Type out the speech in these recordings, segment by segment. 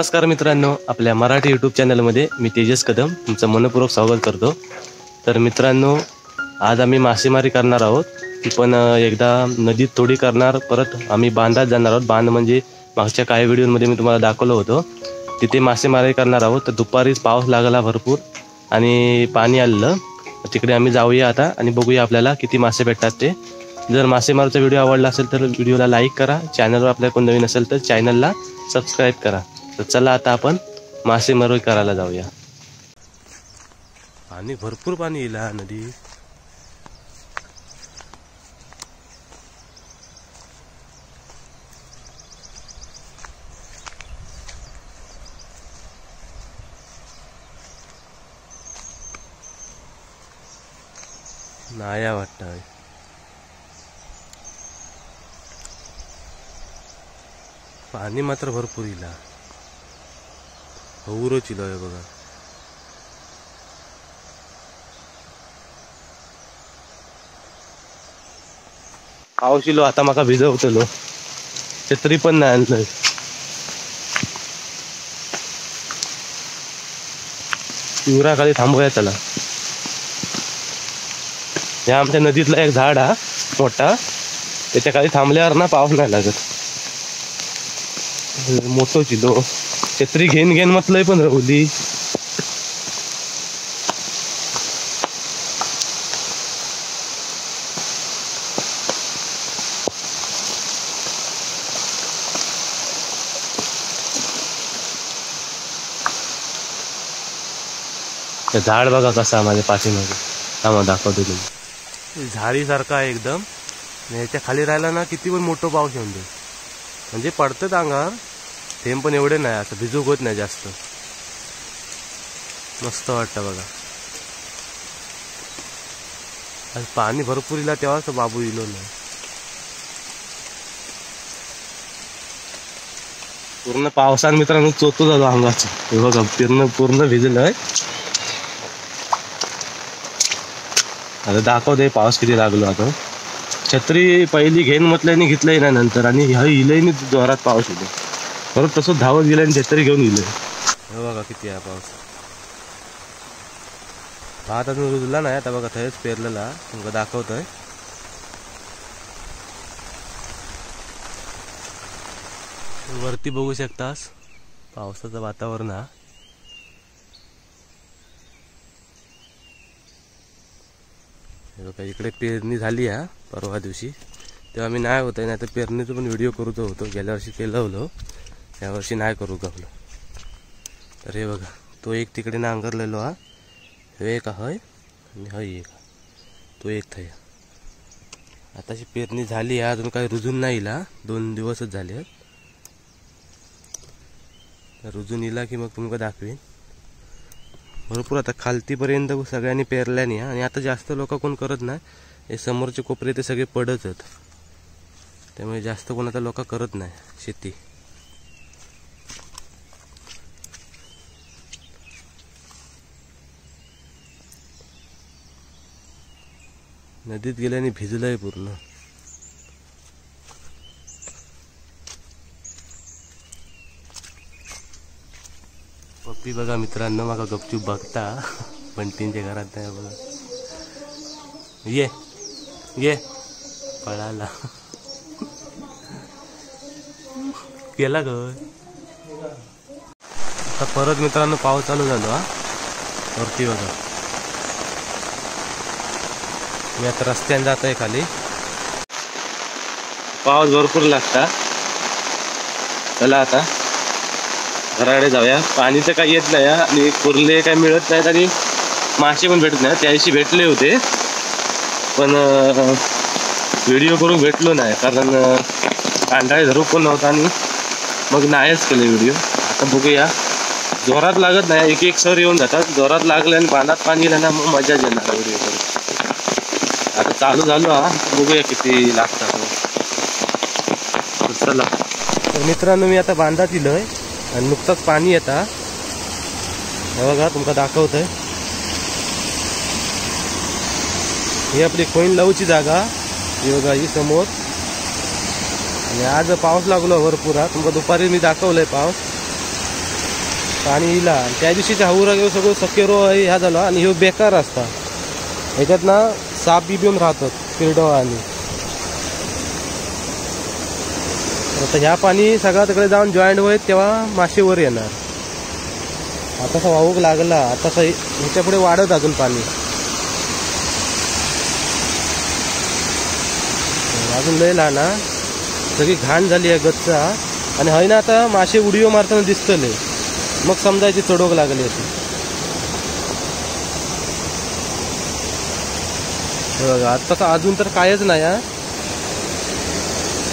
नमस्कार मित्रांनो आपल्या मराठी यूट्यूब चॅनलमध्ये मी तेजस कदम तुमचं मनपूर्वक स्वागत करतो. तर मित्रांनो आज आम्ही मासेमारी करणार आहोत. ती पण एकदा नदीत थोडी करणार परत आम्ही बांधात जाणार आहोत. बांध म्हणजे मागच्या काही व्हिडिओमध्ये मी तुम्हाला दाखवलं होतं. तिथे मासेमारी करणार आहोत. तर दुपारीच पाऊस लागला भरपूर आणि पाणी आलेलं. तिकडे आम्ही जाऊया आता आणि बघूया आपल्याला किती मासे भेटतात ते. जर मासेमारीचा व्हिडिओ आवडला असेल तर व्हिडिओला लाईक करा. चॅनलवर आपल्या कोण नवीन असेल तर चॅनलला सबस्क्राईब करा. तर चला आता आपण मासेमारी करायला जाऊया. पाणी भरपूर पाणी येईल हा नदी. नाया वाटतं पाणी मात्र भरपूर इला हौर इलो आहे बघा पाऊस आता माका भिजवतलो छत्री पण नाही आणलं शिवराखाली थांबूया त्याला या आमच्या नदीतला एक झाड हा मोठा त्याच्याखाली थांबल्यावर ना पाऊस नाही लागत मोठो चिलो छत्री घेन घेऊन म्हटलंय पण राहुली. ते झाड बघा कसा माझ्या पाठीमागे. थांबा दाखवतो तुम्ही झाडीसारखा आहे एकदम. याच्या खाली राहिला ना किती पण मोठं पाऊस येऊन दे. म्हणजे पडतं अंगावर थेंब पण एवढे नाही असं भिजूक होत नाही जास्त. मस्त वाटतं बघा. आणि पाणी भरपूर इला तेव्हाच बाबू इलो नाही. पूर्ण पावसान मित्रांनो चोतो झालो अंगाचं. हे बघा पूर्ण पूर्ण भिजलंय आता दाखवते पाऊस किती लागलो आता. छत्री पहिली घेईन म्हटल्याने घेतलंय नाही नंतर आणि ह्या इलंय जोरात पाऊस येतो परत तसं धावत गेलं आणि छत्री घेऊन गेलं. हे बघा किती आहे पाऊस. भात अजून रुजला नाही आता बघा थंच पेरलेला तुमका दाखवतोय. वरती बघू शकतास पावसाचं वातावरण हा. बघा इकडे पेरणी झाली हा परवा दिवशी. तेव्हा मी नाही होतं नाही तर पेरणीचं पण व्हिडिओ करूच होतो गेल्या वर्षी केलं होतं. यावर्षी नाही करू गावलं तर हे बघा तो एक तिकडे नांगरलेलो हा. हे एक हय आणि हय एक. तो एक थय. आताची पेरणी झाली आहे अजून काही रुजून नाही इला. दोन दिवसच झाले आहेत. रुजून इला की मग तुमका दाखवेन. भरपूर आता खालतीपर्यंत सगळ्यांनी पेरल्याने आणि आता जास्त लोक कोण करत नाही. हे समोरचे कोपरे ते सगळे पडत आहेत. त्यामुळे जास्त कोण आता लोक करत नाही शेती. नदीत गेल्याने भिजलंय पूर्ण. पप्पी बघा मित्रांनो माका गपचूप बघता. बंटींच्या घरात नाही बघा. ये ये. पळाला. गेला ग. आता परत मित्रांनो पाऊस चालू झालो हा. वरती बघा. मी आता रस्त्याने जात आहे खाली. पाऊस भरपूर लागता. चला आता. घराकडे जाऊया. पाणी तर काही येत नाही आणि कुर्ले काही मिळत नाहीत आणि मासे पण भेटत नाही त्या दिवशी भेटले होते. पण व्हिडिओ करून भेटलो नाही. कारण कांडाळे धरू पण नव्हता आणि मग नाहीच केले व्हिडिओ. आता बघूया. जोरात लागत नाही. एक एक सर येऊन जातात. जोरात लागले आणि बांधात पाणी येईल ना मग मजा येणार व्हिडिओ करून. चालू झालो हा. बघूया किती लागतात हो. चला. तर मित्रांनो मी आता बांधात इलोय आणि नुकताच पाणी येता हे. बघा तुमका दाखवतय. ही आपली कोईन लावूची जागा ही. बघा ही समोर. आणि आज पाऊस लागलो भरपूर हा. तुमका दुपारी मी दाखवलंय पाऊस. पाणी इला. आणि त्या दिवशीच्या हाऊरा घेऊ सगळं सकेरो ह्या झाला आणि ह्यो बेकार असता. ह्याच्यात ना साप बी बिऊन राहतात किरडो आणि. आता ह्या पाणी सगळा तिकडे जाऊन जॉईंट होईल तेव्हा मासे वर येणार. आता वाहूक लागला आता ह्याच्या पुढे वाढत अजून पाणी. अजून लय लहान सगळी घाण झाली आहे गच्चा. आणि हय ना आता मासे उडीओ मारताना दिसतले मग समजायची चढोक लागली होती बघा आता तर अजून तर कायच नाही हा.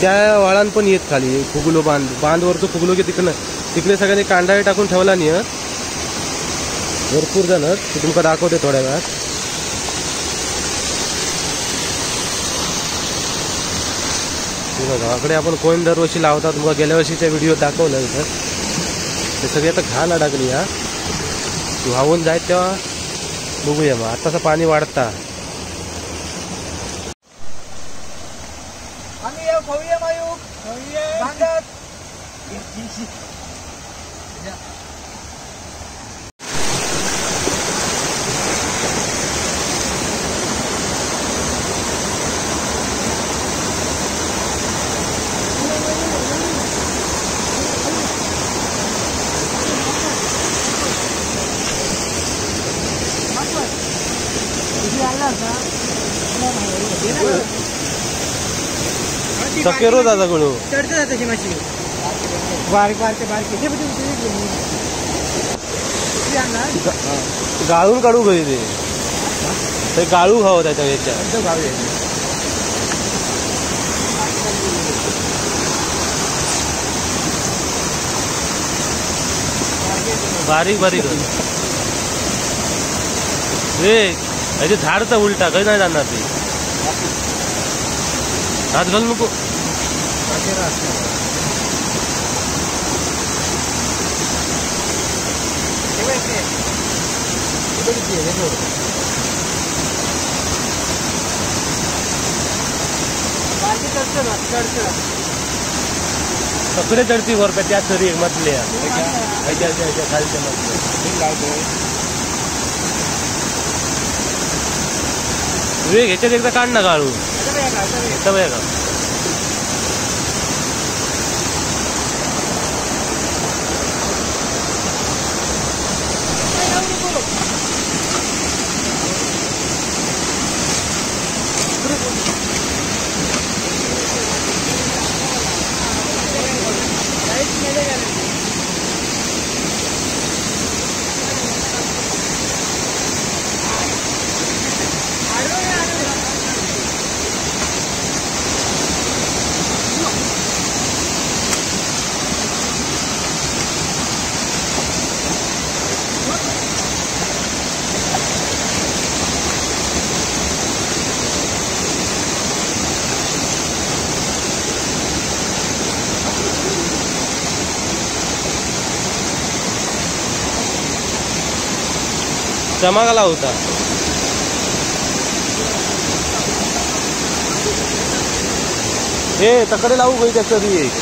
त्या वाळान पण येत खाली फुगलो बांध. बांधवरचं फुगलो की तिकडनं तिकडे सगळ्यांनी कांडाळी टाकून ठेवला नाही भरपूर जण ते तुमका दाखवते थोड्या वेळात. हे बघा गावाकडे आपण कोण दरवर्षी लावतात. मग गेल्या वर्षीच्या व्हिडिओ दाखवलं इथं. ते सगळी आता घाण अडकली हा. वाहून जायत तेव्हा बघूया मग. आत्ताचं पाणी वाढता. thôi em Korea. Bangat. Gigi. Ya. Hãy subscribe cho kênh सकेरो दादा कडू चढते जाते ती माशी. बारीक बारके बारके. ते गाळून काढू घरी ते. ते गाळू खावं त्याच्या याच्या बारीक बारीक. रे याचे झाडचा उलटा काही नाही जाणार ते. हात घालू नको. सगळे चढती वर त्या तरी मधल्या ह्याच्या ह्याच्या ह्याच्या खालच्या मधल्या विवेक ह्याच्यात एकदा काढ ना गाळू इथं बघा का चमाकाला होता. हे तकडे लावू काही त्याचं बी एक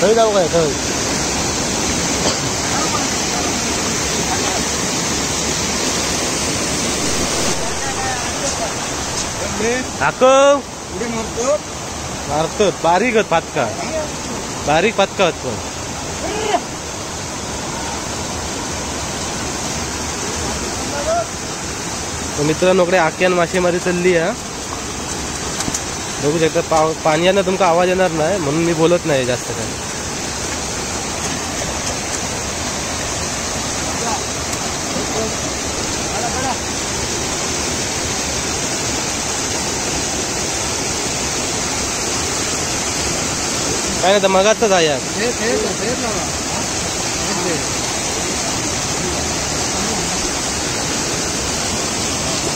थंय जाऊ काय थंय हाकव मारतो मारतात बारीक आहेत पातका. बारीक पातका आहेत पण. तर मित्रांनो इकडे आक्यान मासेमारी चालली आहे बघू शकता पाव यांना तुमका आवाज येणार नाही म्हणून मी बोलत नाही जास्त काय काय नाही तर मगाच आहे यार. हे हे हे लावा पाचतात हे पाचतात होय.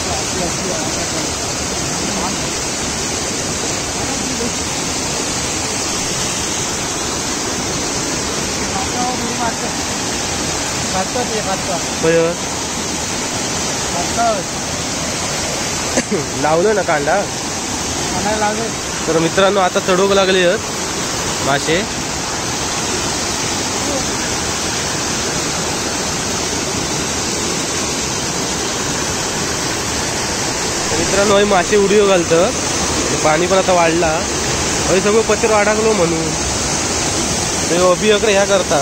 पाचतात लावलं ना कांदा? तर मित्रांनो आता चढोक लागले आहेत मासे. मित्रांनो हे मासे उडीव घालतं. पाणी पण आता वाढला. आणि सगळं पचर वाडाकलो म्हणून. ते अभि अकरे ह्या करता.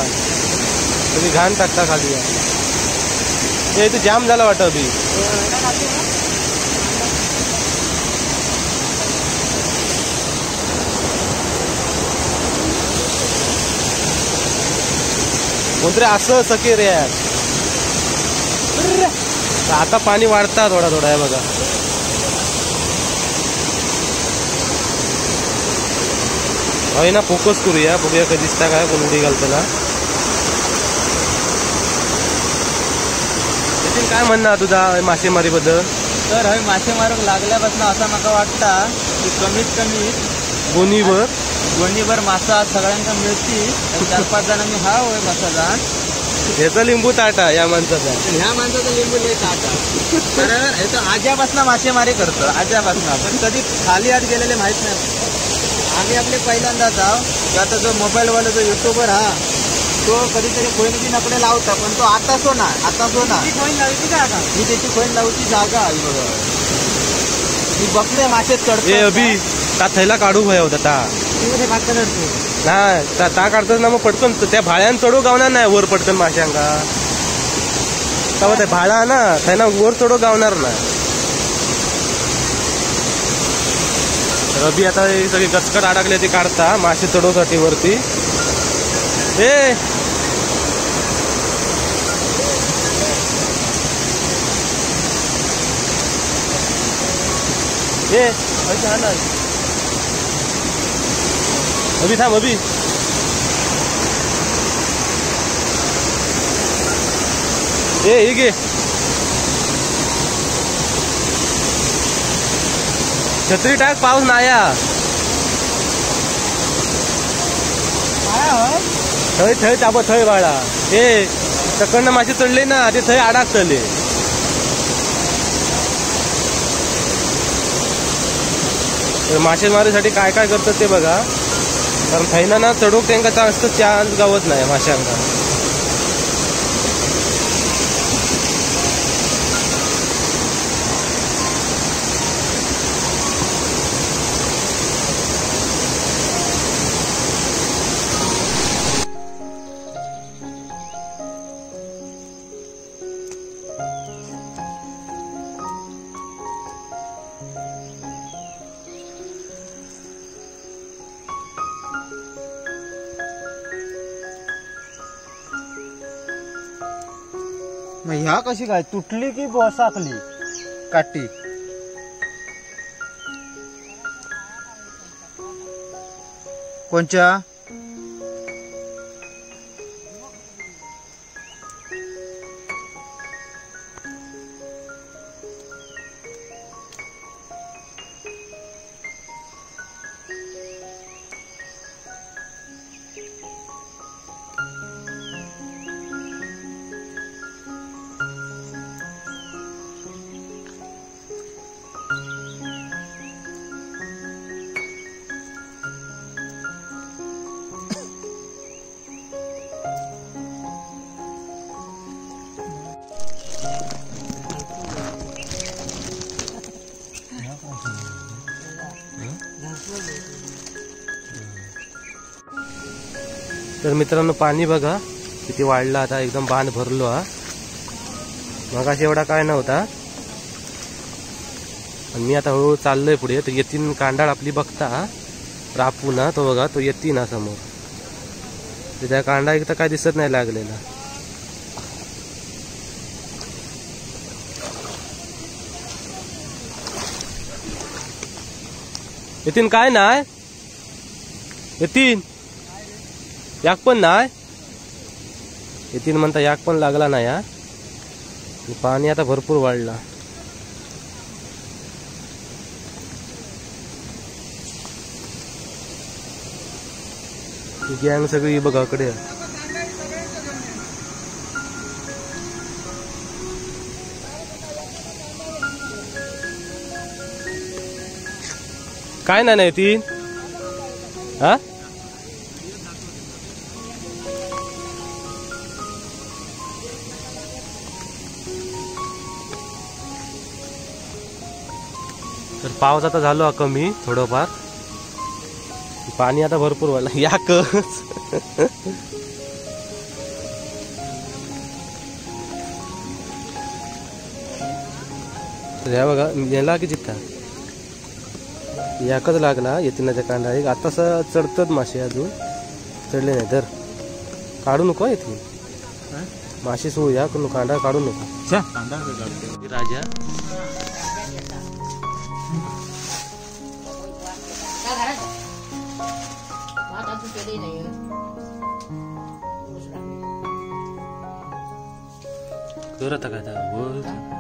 तुम्ही घाण टाकता खाली. ते इथे जाम झाला वाटतं अभि. कोणतरी असं सके रे यार. आता पाणी वाढता थोडा थोडा आहे बघा. होय ना फोकस करूया. बघूया कधी दिसता काय कोण उडी घालताना. नितीन, काय म्हणणं तुझा मासेमारी बद्दल तर हय मासेमारक लागल्यापासून असा म्हाका वाटता की कमीत कमी गोनीभर दोन्हीभर मासा सगळ्यांका मिळती. आणि चार पाच जणांनी हा होय मासा जाण ह्याचा लिंबू ताटा या माणसाचा. ह्या माणसाचा लिंबू लय आता कारण हे तर आज्यापासून मासेमारी करतो आज्यापासून. पण कधी खाली हात गेलेले माहीत नाही. आम्ही आपले पहिल्यांदा जाव की आता जो मोबाईलवाला जो युट्यूबर हा तो कधीतरी खोईन बिन आपले लावता पण तो आता सो ना आता सो ना ही त्याची खोईन लावची जागा आहे बघा. मी बघते मासे ए अभि ता थैला काढू भया होता ता. चढतो नाही ता. ता काढतात ना मग पटकन त्या भाळ्यान चढू गावणार नाही वर पटकन माशांका भाळा ना थैना वर चढू गावणार ना. रबी आता हे सगळे कचकट अडकले ते काढता मासे चढवसाठी वरती. ए! अभी थांब अभि. ए हे घे. छत्री टाक पाऊस नाया. थंय थंय ताब थंय बाळा. हे तकडनं मासे चढली ना ते थंय अडाकतले तर मासेमारीसाठी काय काय करतात ते बघा. कारण थैना ना चढूक त्यांका जास्त चान्स गावत नाही माशांना. मग कशी काय तुटली की बसाकली काटी कोणच्या? तर मित्रांनो पाणी बघा किती वाढलं आता एकदम बांध भरलो हा. मगाशी एवढा काय नव्हता. आणि मी आता हळूहळू चाललोय पुढे तर येतीन कांडाळ आपली बघता रापू ना तो बघा तो येतीन ना समोर. तर त्या कांडा एक तर काय दिसत नाही लागलेला. येतीन काय नाही येतीन. याक पण नाही येतील म्हणता याक पण लागला नाही हा. पाणी आता भरपूर वाढला. गँग सगळी बघा कडे काय नाही नाही हा? पाऊस आता झालो कमी थोडंफार. पाणी आता भरपूर व्हायला या कच ह्या बघा याला की चित्ता? याकच लागला येतिनाच्या कांदा एक आता चढतात मासे अजून. चढले नाही तर काढू नको येते मासे सो या कांदा काढू नको. राजा कर आता काय आता, वर.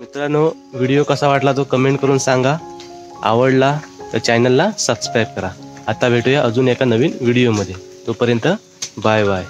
मित्रांनो व्हिडिओ कसा वाटला तो कमेंट करून सांगा. आवडला तर चॅनलला सबस्क्राईब करा. आता भेटूया अजून एका नवीन व्हिडिओमध्ये तोपर्यंत बाय बाय